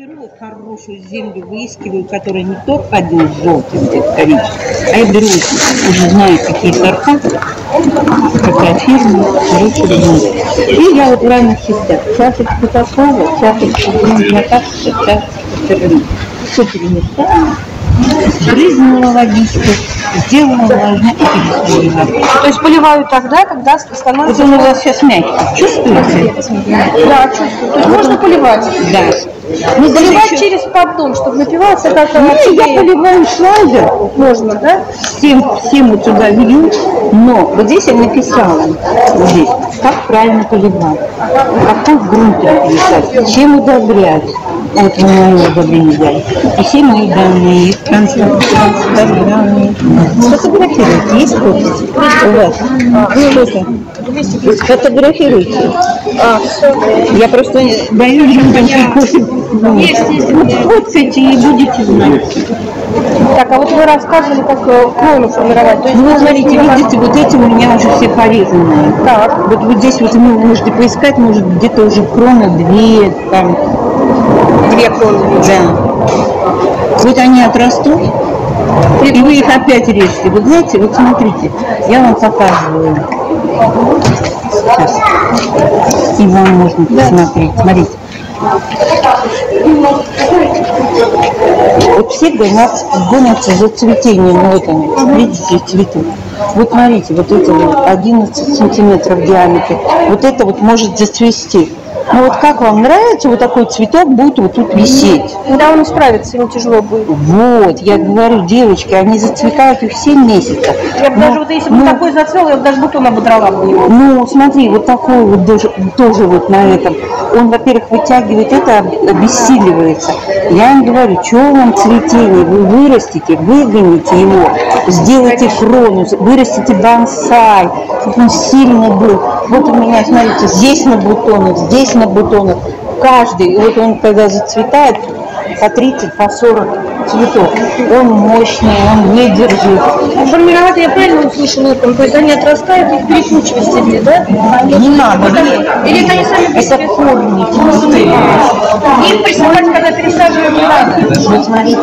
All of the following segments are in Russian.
беру хорошую землю, выискиваю, которая не тот один желтый, где коричневый, а я беру, уже знаю, какие сорта, какая фирма, короче, люблю. И я вот в ранних частях, чашечку такого, чашечку грунтового капсуля, чашечку перемешала, брызнула водичку, влажно и переслоила. То есть поливают тогда, когда Вот становится... он у вас сейчас мягкий, чувствуете? Да, чувствую. То есть можно поливать. Да. Не Ну, заливать еще- через поддон, чтобы напиваться как-то Ну, я отсюда поливаю шлайдер, можно, да? всем, всем вот сюда лью, но вот здесь я написала, вот здесь, как правильно поливать, какой грунт переписать, чем удобрять. Вот вы мои удобрения взяли. И все мои данные, трансфер данные. Сфотографируйте, есть подпись у вас? Фото. Сфотографируйте. Я просто боюсь, что там Вот сфоткайте и будете знать. Так, а вот вы рассказывали, как э, крону формировать. То есть Ну, смотрите, видите, вот эти у меня уже все порезанные. Так. Вот, вот здесь вот вы можете поискать, может где-то уже крона две, там, Две кроны. да. Вот они отрастут, и вы их опять режете. Вот знаете, вот смотрите, я вам показываю. Сейчас. И вам можно посмотреть. Смотрите. Вот все гонят, гонятся за цветением, ну, вот они, видите, цветут. Вот смотрите, вот это вот 11 сантиметров в диаметре, вот это вот может зацвести. Ну вот как вам нравится, вот такой цветок будет вот тут висеть. Когда он справится, ему тяжело будет. Вот, я говорю, девочки, они зацветают их 7 месяцев. Я бы Но- даже вот если бы ну, такой зацвел, я бы даже бутон ободрала бы его. ну, смотри, вот такой вот даже, тоже вот на этом. Он, во-первых, вытягивает это, об- обессиливается. Я им говорю, что вам цветение, вы вырастите, выгоните его, сделайте крону, вырастите бонсай, чтобы он сильный был. Вот у меня, смотрите, здесь на бутонах, здесь на бутонах. Каждый, и вот он когда зацветает, по 30, по 40 цветов. Он мощный, он выдержит. Ну, Формировать я правильно услышала утром, то есть они отрастают и перекручивать себе, да? Не надо, Это- нет. Или это они сами Это корни чистые. Им присылать, когда пересаживают, не надо. Вот смотрите,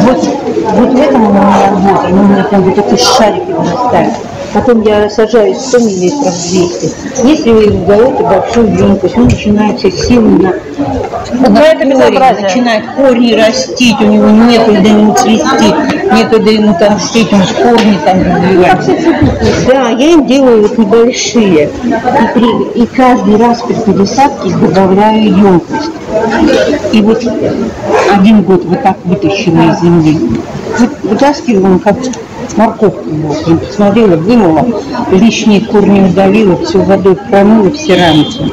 вот, вот в этом у меня работа, у меня там вот такие шарики вырастают. Потом я сажаю 100 миллилитров 200. Если вы им даете большую емкость, он начинает все силы на, на это безобразие. начинает корни растить, у него некогда ему цвести, некогда ему там цветить, он корни там развивает. Да, я им делаю вот небольшие. И, при- и каждый раз при пересадке добавляю емкость. И вот один год вот так вытащила из земли. Вот Вытаскивала он морковку его. Прям Посмотрела, вымыла, лишние корни удалила, все водой промыла, все рамки.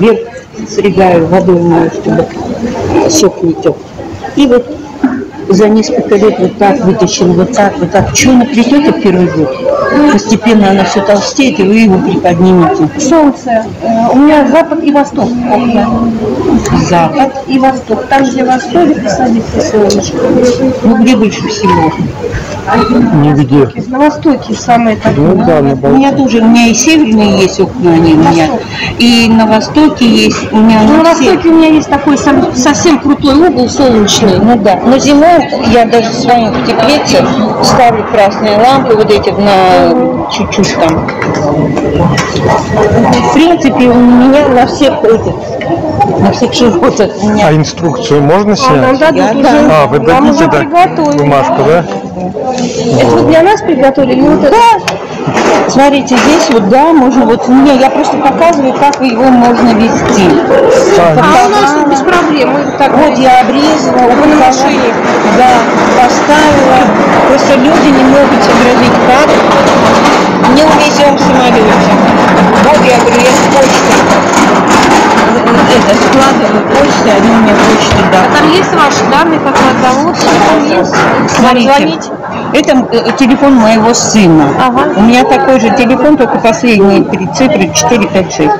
Вверх срегаю водой мою, чтобы сок не тек. И вот за несколько лет вот так вытащила, вот так, вот так. Чего наплетете первый год? Постепенно она все толстеет, и вы его приподнимете. Солнце. Э, У меня запад и восток. Запад. И восток. Там, где восток, посадите солнышко. Ну, где больше всего? Нигде. На востоке самое такое. Ну да, на У меня тоже, у меня и северные есть окна, они у меня, и на востоке есть, у меня Ну, на востоке у меня есть такой сам- совсем крутой угол солнечный. Ну да, но зимой я даже в своем в теплице ставлю красные лампы вот эти на чуть-чуть там. В принципе, у меня на всех этих, на всех меня А инструкцию можно А нам снять? дадут Я уже. дам. А, вы Нам дадите, уже да? приготовили. Бумажку, да? Это вы для нас приготовили? или вот это? Смотрите, здесь вот, да, можно, вот у меня, я просто показываю, как его можно вести. А, А у нас без проблем. Мы так Вот я обрезала, машине? да, поставила. Просто люди не могут сообразить, как. Не увезем в самолете. Вот я говорю, я с почты. Это складываю почты, они у меня почты, да. Там есть ваши данные, как завод, все там есть. Вам Смотрите. звонить? Это э, телефон моего сына. Ага. У меня такой же телефон, только последние три цифры 456.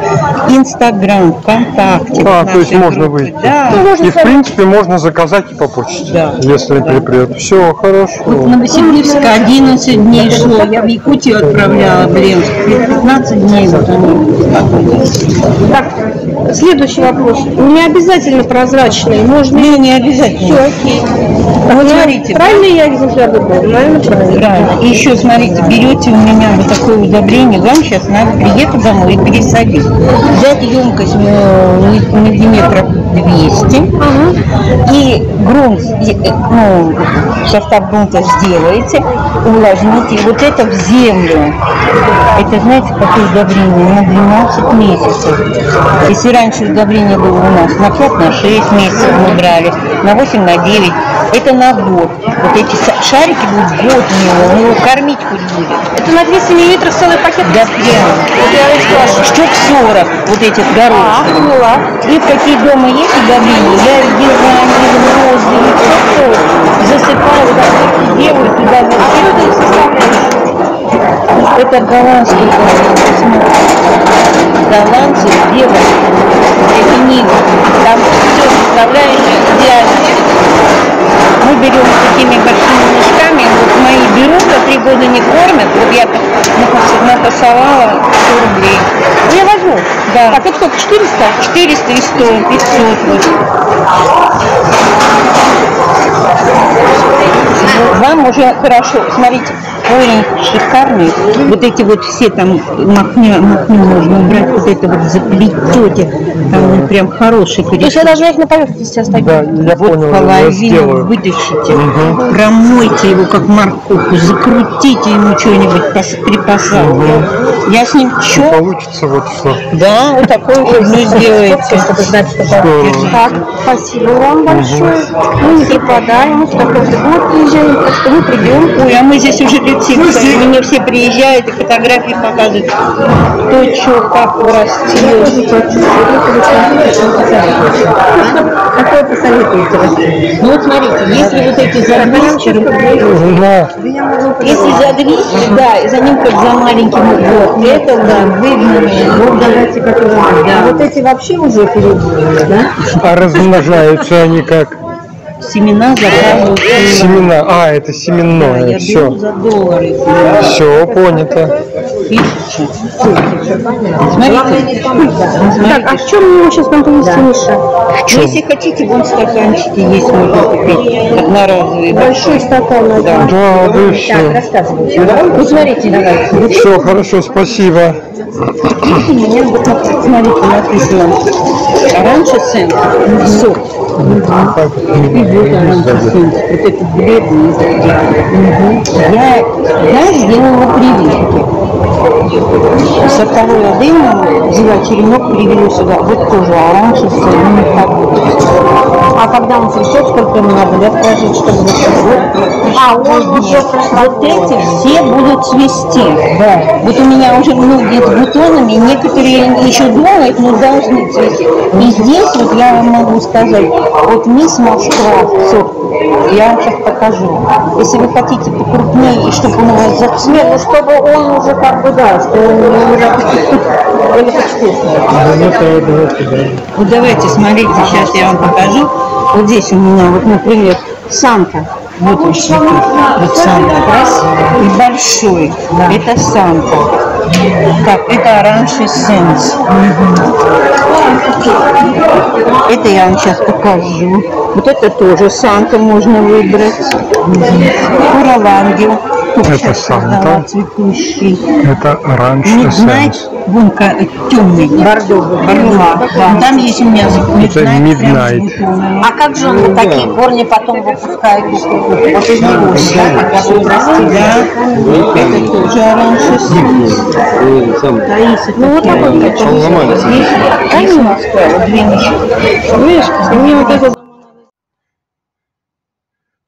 Инстаграм, ВКонтакте. А, то есть можно группы. выйти. Да. И в принципе можно заказать и по почте, Да. если припрет. Все, Вот хорошо. Новосибирск 11 дней шло, я в Якутию отправляла Брянск. 15 дней вот они. Так, следующий вопрос. Не обязательно прозрачный, можно... Не, не обязательно. Все, окей. Вот смотрите, Правильно я экземпляр выбрала? Правильно. Правильно. И еще, смотрите, берете у меня вот такое удобрение, вам сейчас надо приехать домой и пересадить. Взять емкость ми- миллиметров 200 и грунт, и, э, ну, состав грунта сделаете, увлажните, и вот это в землю. Это, знаете, какое удобрение? На 12 месяцев. Если раньше удобрение было у нас на 5, на 6 месяцев мы брали, на 8, на 9, это на год. Вот эти шарики будут год у него, он его кормить хоть будет. Это на 200 миллилитров целый пакет? Да прям. Вот я и спрашиваю. Штук 40 вот этих А, горошков. поняла. И какие дома есть удобрения, я германин, розовый, цветок, засыпаю, вот делаю, туда вот это и составляю. Это голландский голландцы. Делают эти нивы. Там все составляешь года не кормят, вот я напас- напасовала 100 рублей. Ну, Я возьму. Да. Так, это сколько, 400? 400 и 100, 500 вот. Вам уже хорошо, смотрите, корень шикарный. Вот эти вот все там махня, махню можно убрать, вот это вот заплетете. Там он прям хороший То есть перец. я должна их на поверхности оставить? Да, я Вот понял, я половину сделаю. вытащите, промойте его как морковку, закрутите ему что-нибудь, пос- припасайте. Я с ним чё? Получится вот что. Да, вот такую фигню сделаете. Чтобы знать, что. Так, спасибо вам большое. Мы не пропадаем, мы в такой-то год приезжаем, так что мы придем. Ой, а мы здесь уже лет 70, мне все приезжают и фотографии показывают, кто что, как вырастет. Какое посоветуете? Ну вот смотрите, если вот эти за 200 Да. если за 200, да, и за ним как за маленьким вот, это да, выгнанные. Вот давайте которые, да. Вот эти вообще уже перебили, да? А размножаются они как? Семена заказывают. Семена. А, это Я семенное. беру Все. за доллары. Все, понято. Тысячу. Смотрите, Так, а в чем мне сейчас повезти, Миша? чем? Если хотите, вон стаканчики есть, можно купить. Одноразовые. Большой стакан один. Да, вы все. рассказывайте. Ну, смотрите, давайте. Все, хорошо, спасибо. У меня вот так, смотрите, написано. Раньше цент. Сок. И вот оранжевый цент. Вот этот бледный. Я, я сделала прививки. Со второй воды взяла черенок, привели сюда. Вот тоже оранжевый цент. Так вот. А когда он цветет, сколько ему надо лет прожить, чтобы вот, вот, А, он уже вот эти все будут цвести. Да. Вот у меня уже многие с бутонами, некоторые еще думают, но должны цвести. И здесь вот я вам могу сказать, вот мисс Москва, сорт, я вам сейчас покажу. Если вы хотите покрупнее, и чтобы он у вас зацвел, ну чтобы он уже как бы, да, что он уже были Вот давайте, смотрите, сейчас я вам покажу. Вот здесь у меня, вот, например, Санта. Вот он цветет. Вот Санта. Раз. И большой. Это Санта. Так, это оранжевый сенс. Это я вам сейчас покажу. Вот это тоже Санта можно выбрать. Куралангел. Это Санта. Цветущий. Это раньше Midnight, сенс. вон темный, бордовый, бордовый. Там есть у меня Это Midnight. А как же он такие корни потом выпускает? Вот из него, да, да? Это тоже оранжевый сенс. Таисия, ну вот такой Здесь, конечно, длиннющий. Видишь, мне вот это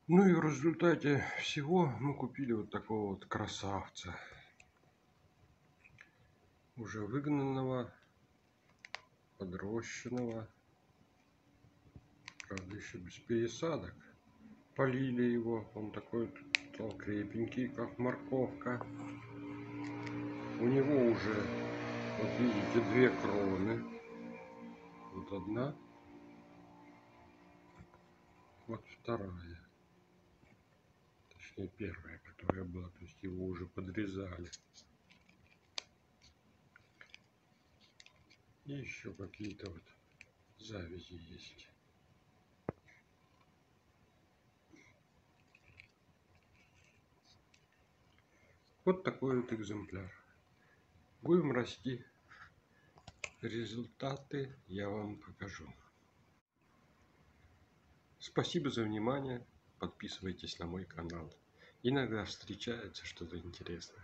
Ну и в результате всего мы купили вот такого вот красавца. Уже выгнанного, подрощенного. Правда, еще без пересадок. Полили его. Он такой стал крепенький, как морковка. У него уже, вот видите, две кроны. Вот одна, вот вторая. Точнее, первая, которая была. То есть его уже подрезали. И еще какие-то вот завязи есть. Вот такой вот экземпляр. Будем расти. Результаты я вам покажу. Спасибо за внимание. Подписывайтесь на мой канал. Иногда встречается что-то интересное.